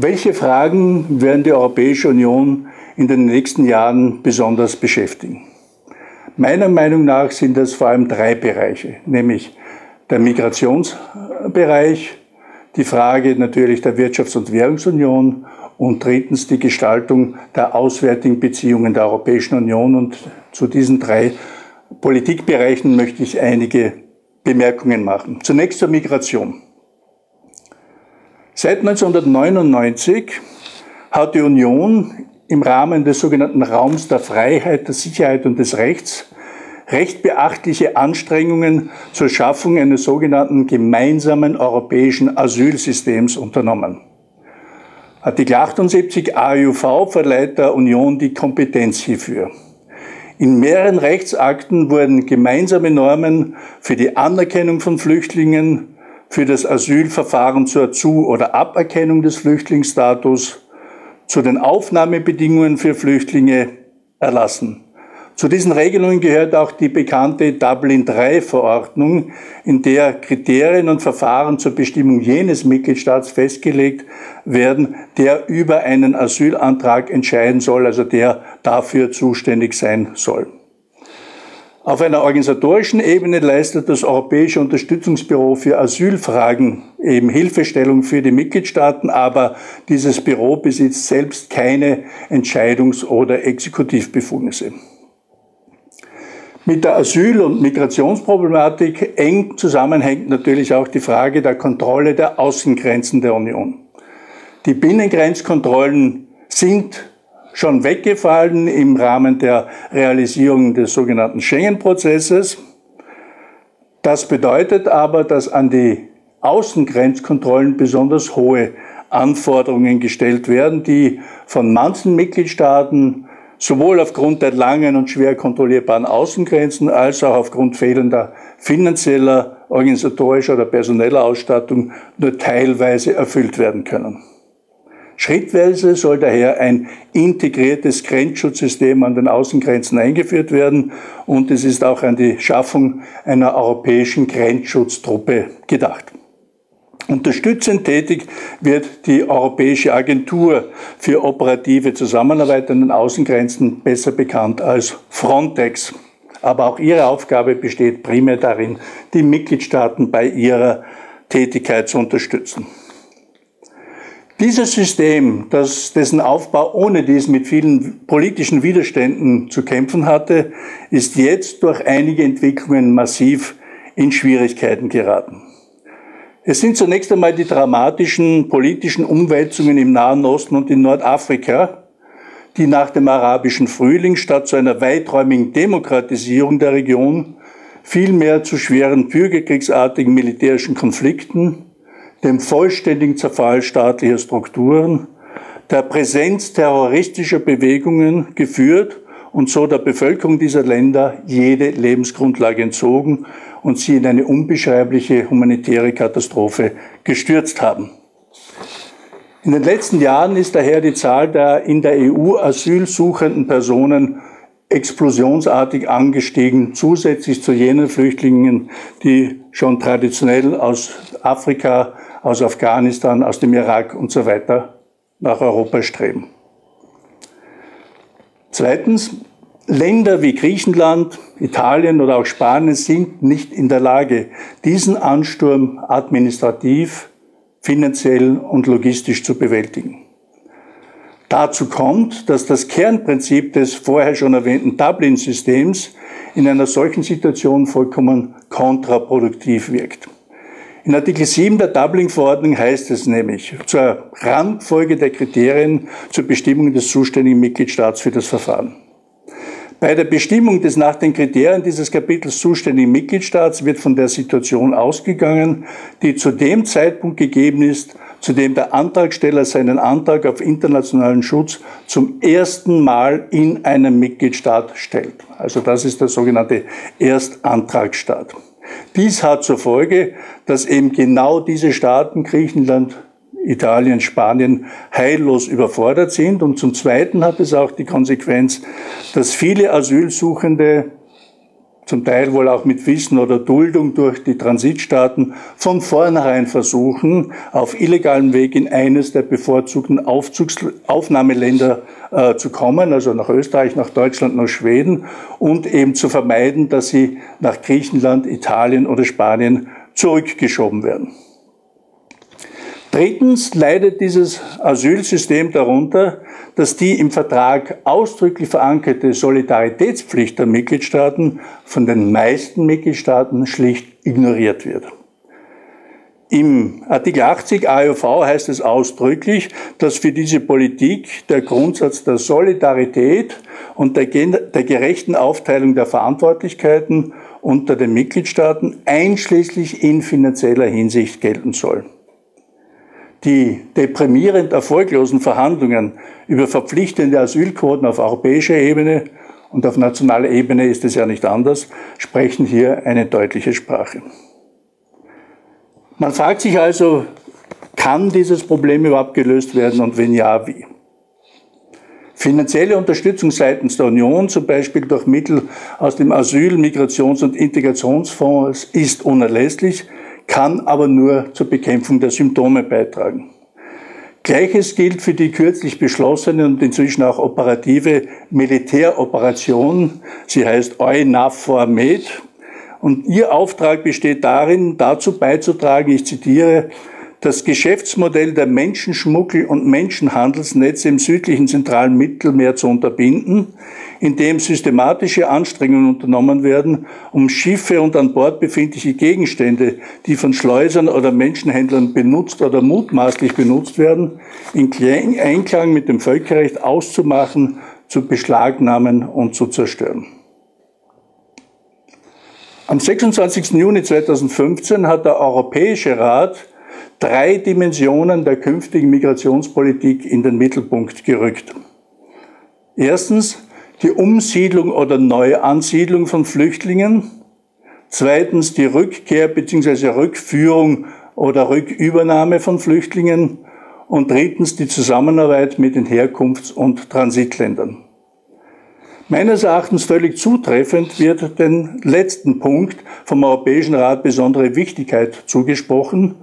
Welche Fragen werden die Europäische Union in den nächsten Jahren besonders beschäftigen? Meiner Meinung nach sind das vor allem drei Bereiche, nämlich der Migrationsbereich, die Frage natürlich der Wirtschafts- und Währungsunion und drittens die Gestaltung der auswärtigen Beziehungen der Europäischen Union. Und zu diesen drei Politikbereichen möchte ich einige Bemerkungen machen. Zunächst zur Migration. Seit 1999 hat die Union im Rahmen des sogenannten Raums der Freiheit, der Sicherheit und des Rechts recht beachtliche Anstrengungen zur Schaffung eines sogenannten gemeinsamen europäischen Asylsystems unternommen. Artikel 78 AUV verleiht der Union die Kompetenz hierfür. In mehreren Rechtsakten wurden gemeinsame Normen für die Anerkennung von Flüchtlingen, für das Asylverfahren zur Zu- oder Aberkennung des Flüchtlingsstatus, zu den Aufnahmebedingungen für Flüchtlinge erlassen. Zu diesen Regelungen gehört auch die bekannte Dublin III-Verordnung, in der Kriterien und Verfahren zur Bestimmung jenes Mitgliedstaats festgelegt werden, der über einen Asylantrag entscheiden soll, also der dafür zuständig sein soll. Auf einer organisatorischen Ebene leistet das Europäische Unterstützungsbüro für Asylfragen eben Hilfestellung für die Mitgliedstaaten, aber dieses Büro besitzt selbst keine Entscheidungs- oder Exekutivbefugnisse. Mit der Asyl- und Migrationsproblematik eng zusammenhängt natürlich auch die Frage der Kontrolle der Außengrenzen der Union. Die Binnengrenzkontrollen sind schon weggefallen im Rahmen der Realisierung des sogenannten Schengen-Prozesses. Das bedeutet aber, dass an die Außengrenzkontrollen besonders hohe Anforderungen gestellt werden, die von manchen Mitgliedstaaten sowohl aufgrund der langen und schwer kontrollierbaren Außengrenzen als auch aufgrund fehlender finanzieller, organisatorischer oder personeller Ausstattung nur teilweise erfüllt werden können. Schrittweise soll daher ein integriertes Grenzschutzsystem an den Außengrenzen eingeführt werden und es ist auch an die Schaffung einer europäischen Grenzschutztruppe gedacht. Unterstützend tätig wird die Europäische Agentur für operative Zusammenarbeit an den Außengrenzen, besser bekannt als Frontex. Aber auch ihre Aufgabe besteht primär darin, die Mitgliedstaaten bei ihrer Tätigkeit zu unterstützen. Dieses System, das, dessen Aufbau ohne dies mit vielen politischen Widerständen zu kämpfen hatte, ist jetzt durch einige Entwicklungen massiv in Schwierigkeiten geraten. Es sind zunächst einmal die dramatischen politischen Umwälzungen im Nahen Osten und in Nordafrika, die nach dem arabischen Frühling statt zu einer weiträumigen Demokratisierung der Region vielmehr zu schweren bürgerkriegsartigen militärischen Konflikten, dem vollständigen Zerfall staatlicher Strukturen, der Präsenz terroristischer Bewegungen geführt und so der Bevölkerung dieser Länder jede Lebensgrundlage entzogen und sie in eine unbeschreibliche humanitäre Katastrophe gestürzt haben. In den letzten Jahren ist daher die Zahl der in der EU asylsuchenden Personen explosionsartig angestiegen, zusätzlich zu jenen Flüchtlingen, die schon traditionell aus Afrika, aus Afghanistan, aus dem Irak und so weiter nach Europa streben. Zweitens, Länder wie Griechenland, Italien oder auch Spanien sind nicht in der Lage, diesen Ansturm administrativ, finanziell und logistisch zu bewältigen. Dazu kommt, dass das Kernprinzip des vorher schon erwähnten Dublin-Systems in einer solchen Situation vollkommen kontraproduktiv wirkt. In Artikel 7 der Dublin-Verordnung heißt es nämlich zur Rangfolge der Kriterien zur Bestimmung des zuständigen Mitgliedstaats für das Verfahren. Bei der Bestimmung des nach den Kriterien dieses Kapitels zuständigen Mitgliedstaats wird von der Situation ausgegangen, die zu dem Zeitpunkt gegeben ist, zu dem der Antragsteller seinen Antrag auf internationalen Schutz zum ersten Mal in einem Mitgliedstaat stellt. Also das ist der sogenannte Erstantragsstaat. Dies hat zur Folge, dass eben genau diese Staaten, Griechenland, Italien, Spanien heillos überfordert sind. Und zum Zweiten hat es auch die Konsequenz, dass viele Asylsuchende zum Teil wohl auch mit Wissen oder Duldung durch die Transitstaaten, von vornherein versuchen, auf illegalem Weg in eines der bevorzugten Aufzugs Aufnahmeländer äh, zu kommen, also nach Österreich, nach Deutschland, nach Schweden, und eben zu vermeiden, dass sie nach Griechenland, Italien oder Spanien zurückgeschoben werden. Drittens leidet dieses Asylsystem darunter, dass die im Vertrag ausdrücklich verankerte Solidaritätspflicht der Mitgliedstaaten von den meisten Mitgliedstaaten schlicht ignoriert wird. Im Artikel 80 AOV heißt es ausdrücklich, dass für diese Politik der Grundsatz der Solidarität und der, der gerechten Aufteilung der Verantwortlichkeiten unter den Mitgliedstaaten einschließlich in finanzieller Hinsicht gelten soll die deprimierend erfolglosen Verhandlungen über verpflichtende Asylquoten auf europäischer Ebene und auf nationaler Ebene ist es ja nicht anders, sprechen hier eine deutliche Sprache. Man fragt sich also, kann dieses Problem überhaupt gelöst werden und wenn ja, wie? Finanzielle Unterstützung seitens der Union, zum Beispiel durch Mittel aus dem Asyl-, Migrations- und Integrationsfonds, ist unerlässlich, kann aber nur zur Bekämpfung der Symptome beitragen. Gleiches gilt für die kürzlich beschlossene und inzwischen auch operative Militäroperation. Sie heißt EUNAVFOR Med. Und ihr Auftrag besteht darin, dazu beizutragen, ich zitiere, das Geschäftsmodell der Menschenschmuggel- und Menschenhandelsnetze im südlichen zentralen Mittelmeer zu unterbinden, indem systematische Anstrengungen unternommen werden, um Schiffe und an Bord befindliche Gegenstände, die von Schleusern oder Menschenhändlern benutzt oder mutmaßlich benutzt werden, in Einklang mit dem Völkerrecht auszumachen, zu beschlagnahmen und zu zerstören. Am 26. Juni 2015 hat der Europäische Rat drei Dimensionen der künftigen Migrationspolitik in den Mittelpunkt gerückt. Erstens die Umsiedlung oder Neuansiedlung von Flüchtlingen. Zweitens die Rückkehr bzw. Rückführung oder Rückübernahme von Flüchtlingen. Und drittens die Zusammenarbeit mit den Herkunfts- und Transitländern. Meines Erachtens völlig zutreffend wird den letzten Punkt vom Europäischen Rat besondere Wichtigkeit zugesprochen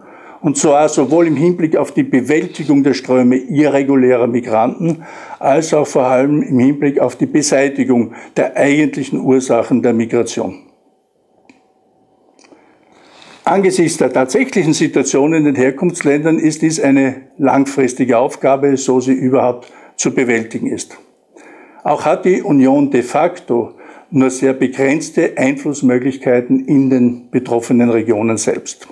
und zwar sowohl im Hinblick auf die Bewältigung der Ströme irregulärer Migranten als auch vor allem im Hinblick auf die Beseitigung der eigentlichen Ursachen der Migration. Angesichts der tatsächlichen Situation in den Herkunftsländern ist dies eine langfristige Aufgabe, so sie überhaupt zu bewältigen ist. Auch hat die Union de facto nur sehr begrenzte Einflussmöglichkeiten in den betroffenen Regionen selbst.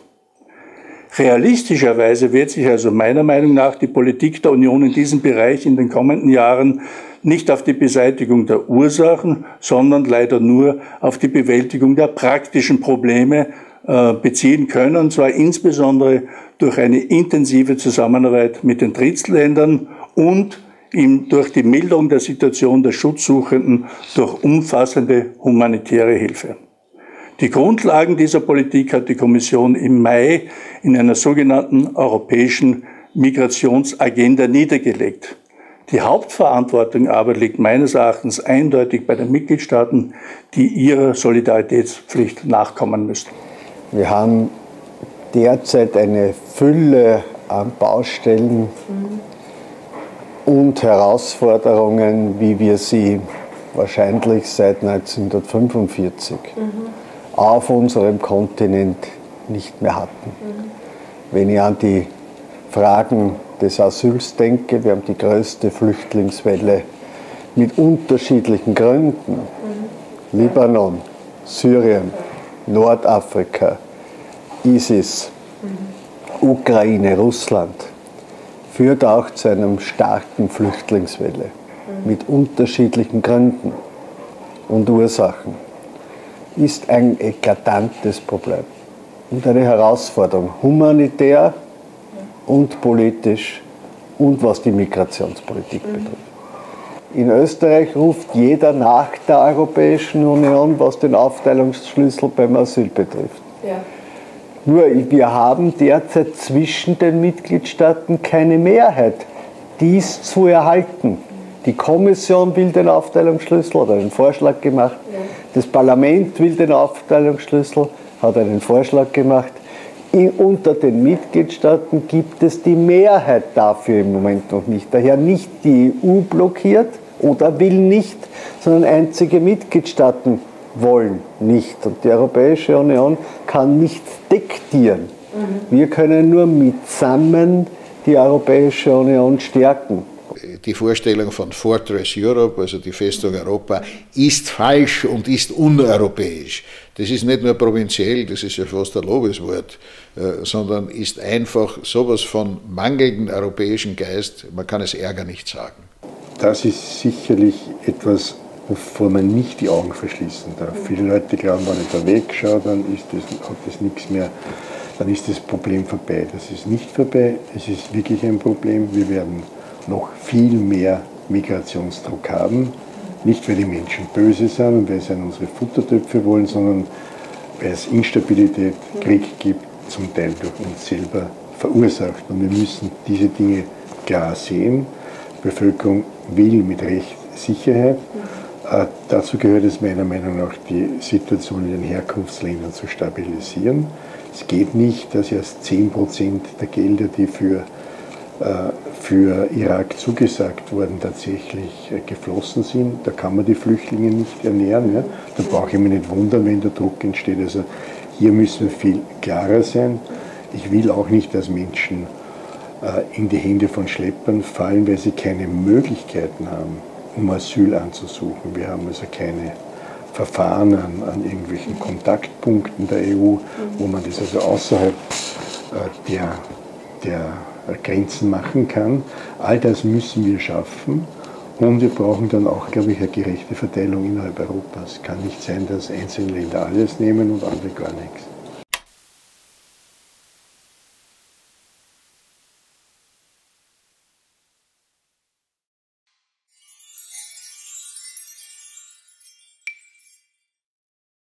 Realistischerweise wird sich also meiner Meinung nach die Politik der Union in diesem Bereich in den kommenden Jahren nicht auf die Beseitigung der Ursachen, sondern leider nur auf die Bewältigung der praktischen Probleme äh, beziehen können, und zwar insbesondere durch eine intensive Zusammenarbeit mit den Drittländern und durch die Milderung der Situation der Schutzsuchenden durch umfassende humanitäre Hilfe. Die Grundlagen dieser Politik hat die Kommission im Mai in einer sogenannten europäischen Migrationsagenda niedergelegt. Die Hauptverantwortung aber liegt meines Erachtens eindeutig bei den Mitgliedstaaten, die ihrer Solidaritätspflicht nachkommen müssen. Wir haben derzeit eine Fülle an Baustellen und Herausforderungen, wie wir sie wahrscheinlich seit 1945 mhm. Auf unserem Kontinent nicht mehr hatten. Wenn ich an die Fragen des Asyls denke, wir haben die größte Flüchtlingswelle mit unterschiedlichen Gründen. Libanon, Syrien, Nordafrika, ISIS. Ukraine, Russland, führt auch zu einer starken Flüchtlingswelle mit unterschiedlichen Gründen und Ursachen. Ist ein eklatantes Problem und eine Herausforderung, humanitär und politisch und was die Migrationspolitik mhm. betrifft. In Österreich ruft jeder nach der Europäischen Union, was den Aufteilungsschlüssel beim Asyl betrifft. Ja. Nur wir haben derzeit zwischen den Mitgliedstaaten keine Mehrheit, dies zu erhalten. Die Kommission will den Aufteilungsschlüssel oder den Vorschlag gemacht. Das Parlament will den Aufteilungsschlüssel, hat einen Vorschlag gemacht. In, unter den Mitgliedstaaten gibt es die Mehrheit dafür im Moment noch nicht. Daher nicht die EU blockiert oder will nicht, sondern einzige Mitgliedstaaten wollen nicht. Und die Europäische Union kann nicht dektieren. Mhm. Wir können nur mitsammen die Europäische Union stärken die Vorstellung von Fortress Europe, also die Festung Europa, ist falsch und ist uneuropäisch. Das ist nicht nur provinziell, das ist ja fast ein Lobeswort, äh, sondern ist einfach sowas von mangelndem europäischen Geist, man kann es Ärger nicht sagen. Das ist sicherlich etwas, wovor man nicht die Augen verschließen darf. Viele Leute glauben, wenn ich da wegschaue, dann ist das, hat das nichts mehr, dann ist das Problem vorbei. Das ist nicht vorbei, es ist wirklich ein Problem. Wir werden noch viel mehr Migrationsdruck haben. Nicht, weil die Menschen böse sind und weil sie an unsere Futtertöpfe wollen, sondern weil es Instabilität, Krieg gibt, zum Teil durch uns selber verursacht. Und wir müssen diese Dinge klar sehen. Die Bevölkerung will mit Recht Sicherheit. Äh, dazu gehört es meiner Meinung nach, die Situation in den Herkunftsländern zu stabilisieren. Es geht nicht, dass erst 10% der Gelder, die für äh, für Irak zugesagt worden, tatsächlich äh, geflossen sind. Da kann man die Flüchtlinge nicht ernähren. Ja. Da brauche ich mich nicht wundern, wenn der Druck entsteht. Also hier müssen wir viel klarer sein. Ich will auch nicht, dass Menschen äh, in die Hände von Schleppern fallen, weil sie keine Möglichkeiten haben, um Asyl anzusuchen. Wir haben also keine Verfahren an, an irgendwelchen Kontaktpunkten der EU, wo man das also außerhalb der, der Grenzen machen kann. All das müssen wir schaffen. Und wir brauchen dann auch, glaube ich, eine gerechte Verteilung innerhalb Europas. Es kann nicht sein, dass einzelne Länder alles nehmen und andere gar nichts.